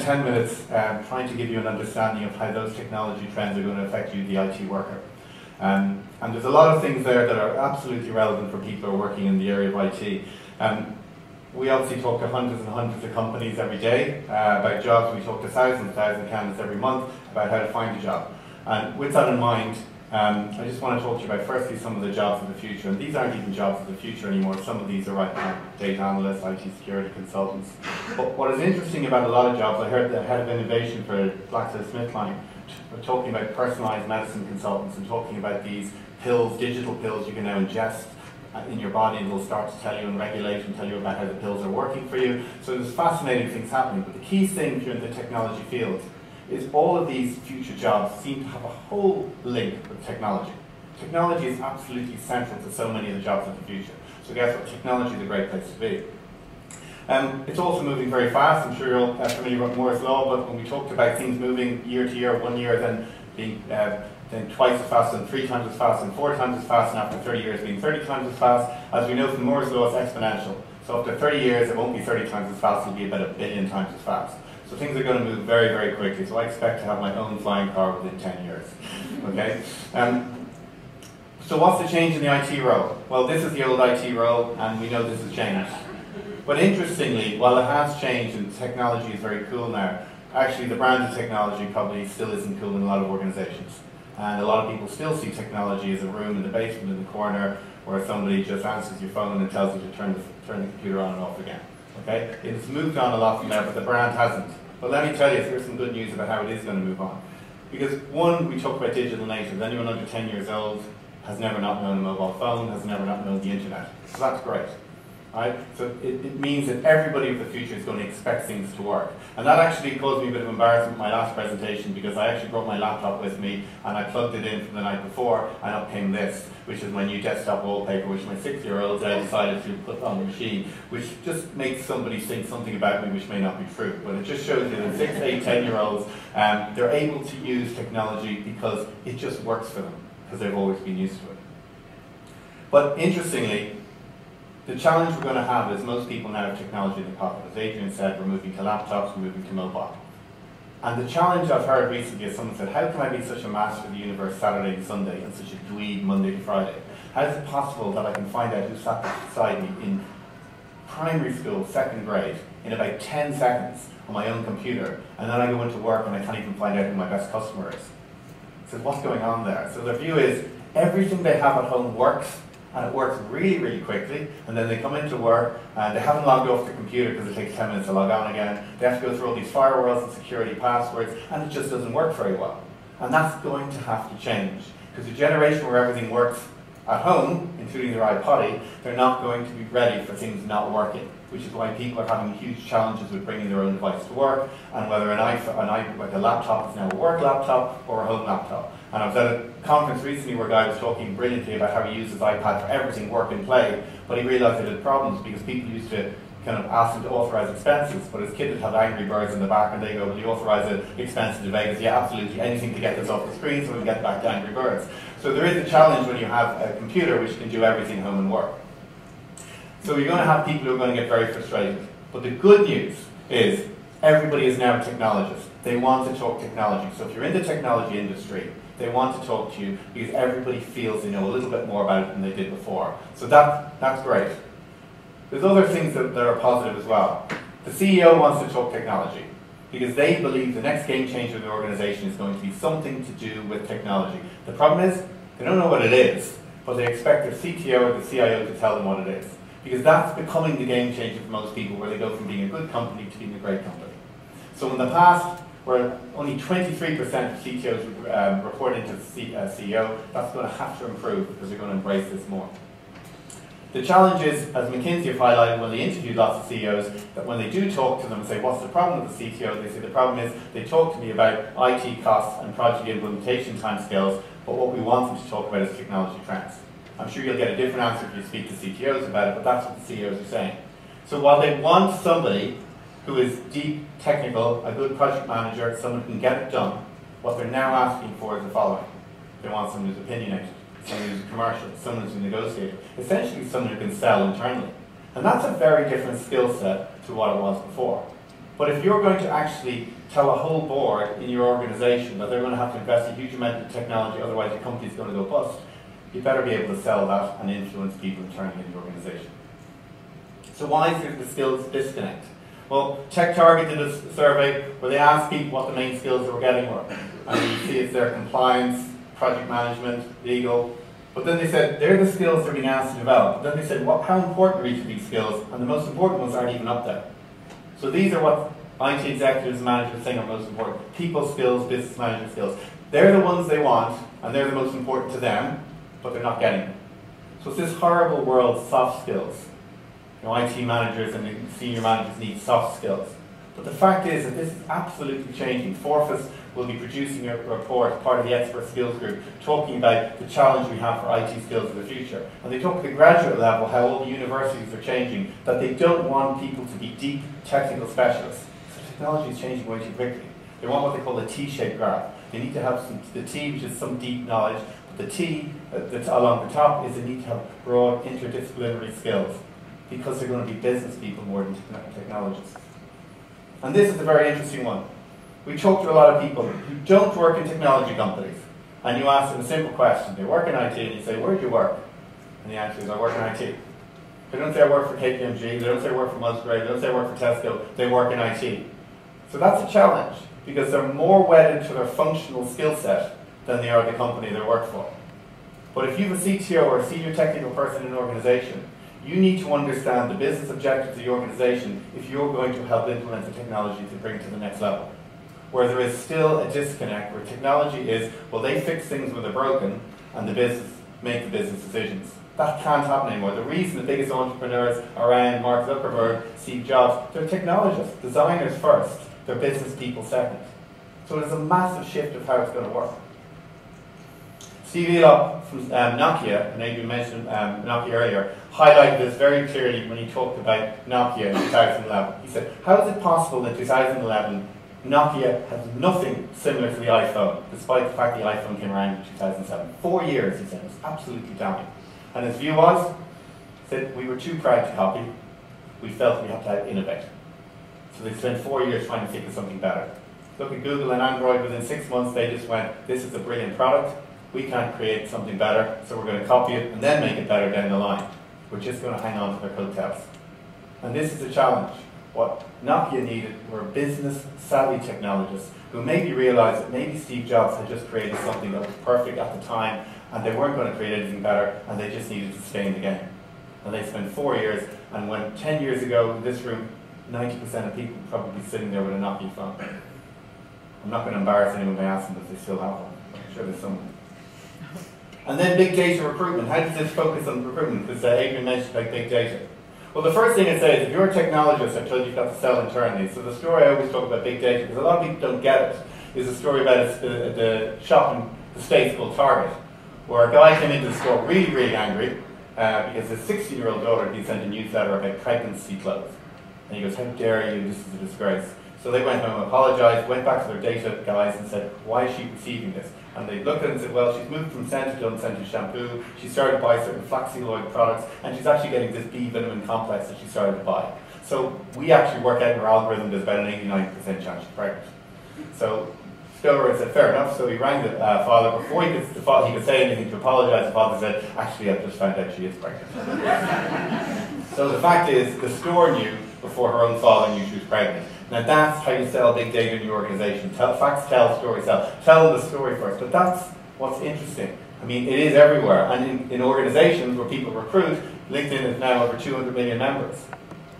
spend 10 minutes um, trying to give you an understanding of how those technology trends are going to affect you, the IT worker. Um, and there's a lot of things there that are absolutely relevant for people who are working in the area of IT. Um, we obviously talk to hundreds and hundreds of companies every day uh, about jobs. We talk to thousands and thousands of candidates every month about how to find a job. And with that in mind, um, I just want to talk to you about firstly some of the jobs of the future. And these aren't even jobs of the future anymore. Some of these are right now data analysts, IT security consultants. But what is interesting about a lot of jobs, I heard the head of innovation for GlaxoSmithKline talking about personalized medicine consultants and talking about these pills, digital pills you can now ingest in your body and it'll start to tell you and regulate and tell you about how the pills are working for you. So there's fascinating things happening. But the key thing in the technology field is all of these future jobs seem to have a whole link with technology. Technology is absolutely central to so many of the jobs of the future. So guess what? Technology is a great place to be. Um, it's also moving very fast. I'm sure you're all familiar with Moore's Law, but when we talked about things moving year to year, one year, then being uh, then twice as fast and three times as fast and four times as fast, and after 30 years being 30 times as fast, as we know from Moore's Law, it's exponential. So after 30 years, it won't be 30 times as fast, it'll be about a billion times as fast. So things are going to move very, very quickly. So I expect to have my own flying car within 10 years. Okay? Um, so what's the change in the IT role? Well, this is the old IT role, and we know this has changed. But interestingly, while it has changed and technology is very cool now, actually the brand of technology probably still isn't cool in a lot of organizations. And a lot of people still see technology as a room in the basement in the corner where somebody just answers your phone and tells you to turn the, turn the computer on and off again. Okay? It's moved on a lot from there, but the brand hasn't. But let me tell you, there's some good news about how it is going to move on. Because one, we talk about digital natives. Anyone under 10 years old has never not known a mobile phone, has never not known the internet. So that's great. Right? So it, it, means that everybody of the future is going to expect things to work. And that actually caused me a bit of embarrassment in my last presentation because I actually brought my laptop with me and I plugged it in from the night before and up came this, which is my new desktop wallpaper, which my six-year-old uh, decided to put on the machine, which just makes somebody think something about me which may not be true. But it just shows you that six, eight, ten-year-olds, um, they're able to use technology because it just works for them, because they've always been used to it. But interestingly, the challenge we're going to have is most people now have technology in the pocket. As Adrian said, we're moving to laptops, we're moving to mobile. And the challenge I've heard recently is someone said, how can I be such a master of the universe Saturday and Sunday and such a dweeb Monday to Friday? How is it possible that I can find out who sat beside me in primary school, second grade, in about 10 seconds on my own computer, and then I go into work and I can't even find out who my best customer is? So what's going on there? So the view is everything they have at home works and it works really, really quickly. And then they come into work and they haven't logged off the computer because it takes 10 minutes to log on again. They have to go through all these firewalls and security passwords, and it just doesn't work very well. And that's going to have to change because the generation where everything works at home, including their iPod, they're not going to be ready for things not working, which is why people are having huge challenges with bringing their own device to work, and whether an iPhone, an like a laptop is now a work laptop or a home laptop. And I was at a conference recently where a guy was talking brilliantly about how he uses iPad for everything, work and play, but he realized it had problems because people used to kind of ask him to authorize expenses, but his kid had had Angry Birds in the back and they go, will you authorize an expense to Vegas? Yeah, absolutely, anything to get this off the screen so we can get back to Angry Birds. So there is a challenge when you have a computer which can do everything home and work. So you're going to have people who are going to get very frustrated. But the good news is everybody is now a technologist. They want to talk technology. So if you're in the technology industry, they want to talk to you because everybody feels they know a little bit more about it than they did before. So that, that's great. There's other things that, that are positive as well. The CEO wants to talk technology because they believe the next game changer of the organization is going to be something to do with technology. The problem is, they don't know what it is, but they expect their CTO or the CIO to tell them what it is. Because that's becoming the game changer for most people, where they go from being a good company to being a great company. So in the past, where only 23% of CTOs um, report into the C uh, CEO, that's going to have to improve because they're going to embrace this more. The challenge is, as McKinsey have highlighted when they interview lots of CEOs, that when they do talk to them and say, what's the problem with the CTO, they say the problem is they talk to me about IT costs and project implementation timescales, but what we want them to talk about is technology trends. I'm sure you'll get a different answer if you speak to CTOs about it, but that's what the CEOs are saying. So while they want somebody who is deep technical, a good project manager, someone who can get it done, what they're now asking for is the following. They want someone who's opinionated, someone who's a commercial, someone who's a negotiator, essentially someone who can sell internally. And that's a very different skill set to what it was before. But if you're going to actually tell a whole board in your organization that they're going to have to invest a huge amount in technology, otherwise your company's going to go bust, you better be able to sell that and influence people internally in the organization. So why is the skills disconnect? Well, TechTarget did a survey where they asked people what the main skills they were getting were. And you see it's their compliance, project management, legal. But then they said, they're the skills they're being asked to develop. But then they said, what, how important are each of these skills? And the most important ones aren't even up there. So these are what IT executives and managers think are most important. People skills, business management skills. They're the ones they want, and they're the most important to them, but they're not getting them. So it's this horrible world of soft skills. You know, IT managers and senior managers need soft skills. But the fact is that this is absolutely changing. Forfás will be producing a report, part of the expert skills group, talking about the challenge we have for IT skills in the future. And they talk at the graduate level how all the universities are changing, that they don't want people to be deep technical specialists. So technology is changing way too quickly. They want what they call a T-shaped graph. They need to have some, the T, which is some deep knowledge, but the T uh, that's along the top is they need to have broad interdisciplinary skills because they're going to be business people more than technologists. And this is a very interesting one. We talk to a lot of people who don't work in technology companies, and you ask them a simple question. They work in IT, and you say, where do you work? And the answer is, I work in IT. They don't say I work for KPMG, they don't say I work for Musgrave, they don't say I work for Tesco, they work in IT. So that's a challenge, because they're more wedded to their functional skill set than they are the company they work for. But if you have a CTO or a senior technical person in an organization, you need to understand the business objectives of the organization if you're going to help implement the technology to bring it to the next level. Where there is still a disconnect, where technology is, well, they fix things when they're broken, and the business make the business decisions. That can't happen anymore. The reason the biggest entrepreneurs around Mark Zuckerberg, Steve Jobs, they're technologists, designers first, they're business people second. So there's a massive shift of how it's going to work. Steve Elop from um, Nokia, and Adrian mentioned um, Nokia earlier, highlighted this very clearly when he talked about Nokia in 2011. He said, how is it possible that 2011 Nokia has nothing similar to the iPhone, despite the fact the iPhone came around in 2007? Four years, he said, it was absolutely damning. And his view was, said, we were too proud to copy, we felt we had to innovate. So they spent four years trying to think of something better. Look at Google and Android, within six months they just went, this is a brilliant product, we can't create something better, so we're going to copy it and then make it better down the line. We're just going to hang on to their coattails. And this is a challenge. What Nokia needed were business savvy technologists who maybe realized that maybe Steve Jobs had just created something that was perfect at the time and they weren't going to create anything better and they just needed to stay in the game. And they spent four years and when 10 years ago in this room, 90% of people probably sitting there with a Nokia phone. I'm not going to embarrass anyone by asking if they still have one. I'm sure there's someone. And then big data recruitment. How does this focus on recruitment? Because uh, Adrian mentioned like big data. Well, the first thing I'd say is if you're a technologist, I've told you you've got to sell internally. So the story I always talk about big data, because a lot of people don't get it, is a story about the, the shop in the States called Target, where a guy came into the store really, really angry uh, because his 16-year-old daughter had been sent a newsletter about pregnancy clothes. And he goes, how dare you, this is a disgrace. So they went home, apologized, went back to their data guys and said, why is she receiving this? And they looked at it and said, well, she's moved from Sensodyne to shampoo, she started to buy certain flaxseed oil products, and she's actually getting this B vitamin complex that she started to buy. So we actually work out in our algorithm there's about an 89% chance she's pregnant. So Stover said, fair enough, so he rang the uh, father. Before he could, the father, he could say anything to apologize, the father said, actually I've just found out she is pregnant. so the fact is, the store knew before her own father knew she was pregnant. Now that's how you sell big data in your organization. Tell, facts tell, stories tell. Tell the story first. But that's what's interesting. I mean, it is everywhere. And in, in organizations where people recruit, LinkedIn is now over 200 million members.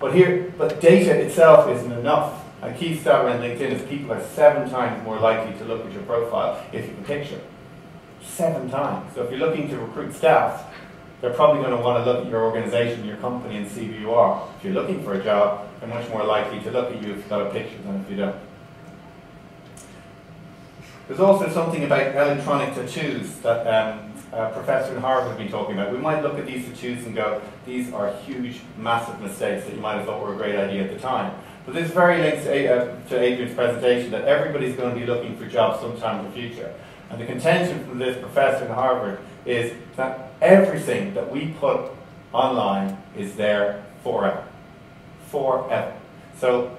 But here, but data itself isn't enough. A key stat around LinkedIn is people are seven times more likely to look at your profile if you can picture. Seven times. So if you're looking to recruit staff, they're probably going to want to look at your organization, your company, and see who you are. If you're looking for a job, they're much more likely to look at you if you've got a picture than if you don't. There's also something about electronic tattoos that um, a professor in Harvard has been talking about. We might look at these tattoos and go, these are huge, massive mistakes that you might have thought were a great idea at the time. But this very links to, uh, to Adrian's presentation that everybody's going to be looking for jobs sometime in the future. And the contention from this professor in Harvard is that everything that we put online is there forever. Forever. So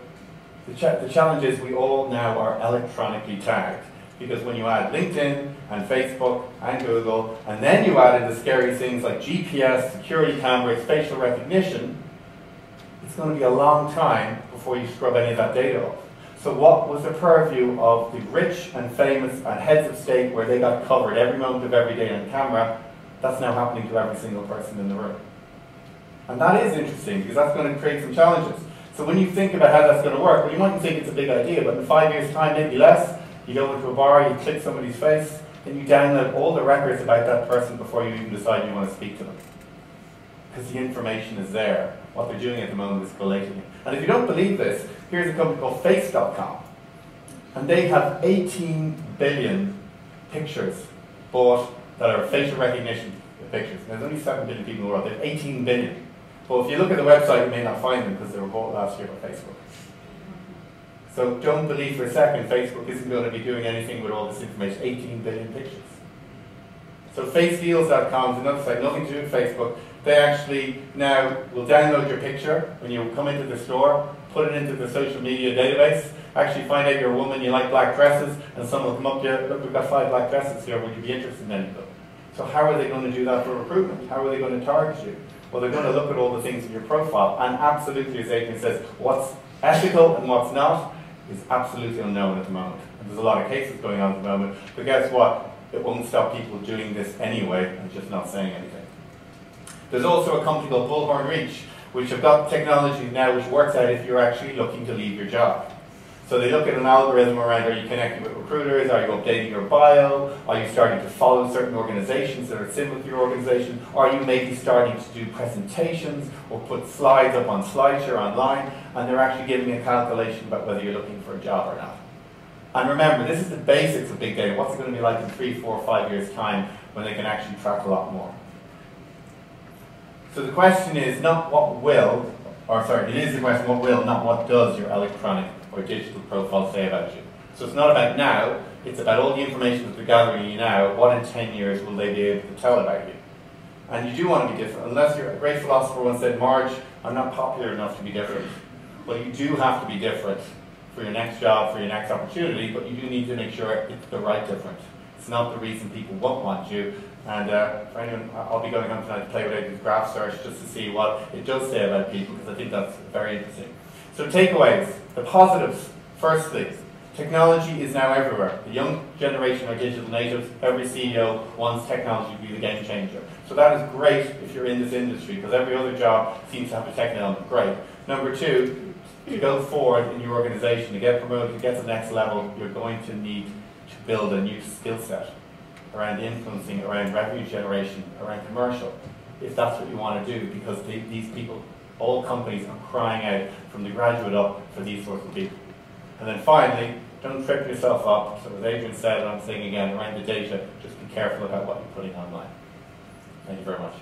The, ch the challenge is we all now are electronically tagged. Because when you add LinkedIn and Facebook and Google, and then you add in the scary things like GPS, security cameras, facial recognition, it's going to be a long time before you scrub any of that data off. So what was the purview of the rich and famous and heads of state where they got covered every moment of every day on camera, that's now happening to every single person in the room. And that is interesting because that's going to create some challenges. So when you think about how that's going to work, well, you might think it's a big idea, but in five years' time, maybe less, you go into a bar, you click somebody's face, and you download all the records about that person before you even decide you want to speak to them. Because the information is there. What they're doing at the moment is collating it. And if you don't believe this, here's a company called Face.com. And they have 18 billion pictures bought that are facial recognition pictures. There's only 7 billion people in the world. Have 18 billion. But if you look at the website, you may not find them because they were bought last year by Facebook. So don't believe for a second Facebook isn't going to be doing anything with all this information, 18 billion pictures. So facedeals.com is another site, nothing to do with Facebook. They actually now will download your picture when you come into the store, put it into the social media database, actually find out you're a woman, you like black dresses, and someone will come up to you, look, we've got five black dresses here, would you be interested in any of them? So how are they going to do that for recruitment? How are they going to target you? Well, they're going to look at all the things in your profile, and absolutely, as Adrian says, what's ethical and what's not, is absolutely unknown at the moment. And there's a lot of cases going on at the moment, but guess what? It won't stop people doing this anyway and just not saying anything. There's also a company called Bullhorn Reach, which have got technology now which works out if you're actually looking to leave your job. So they look at an algorithm around are you connecting with recruiters, are you updating your bio, are you starting to follow certain organizations that are similar to your organization, are you maybe starting to do presentations or put slides up on SlideShare online, and they're actually giving a calculation about whether you're looking for a job or not. And remember, this is the basics of big data. What's it going to be like in three, four, five years' time when they can actually track a lot more? So the question is not what will, or sorry, it is the question what will, not what does your electronic or digital profile say about you. So it's not about now, it's about all the information that they're gathering you now, what in 10 years will they be able to tell about you? And you do want to be different. Unless you're a great philosopher once said, Marge, I'm not popular enough to be different. Well, you do have to be different for your next job, for your next opportunity, but you do need to make sure it's the right different. It's not the reason people won't want you. And uh, for anyone, I'll be going home tonight to play with Adrian's graph search just to see what it does say about people, because I think that's very interesting. So takeaways, the positives. Firstly, technology is now everywhere. The young generation are digital natives. Every CEO wants technology to be the game changer. So that is great if you're in this industry, because every other job seems to have a tech element. Great. Number two, to go forward in your organization, to get promoted, to get to the next level, you're going to need to build a new skill set around influencing, around revenue generation, around commercial, if that's what you want to do, because these people all companies are crying out from the graduate up for these sorts of people. And then finally, don't trip yourself up. So as Adrian said, and I'm saying again, around the data, just be careful about what you're putting online. Thank you very much.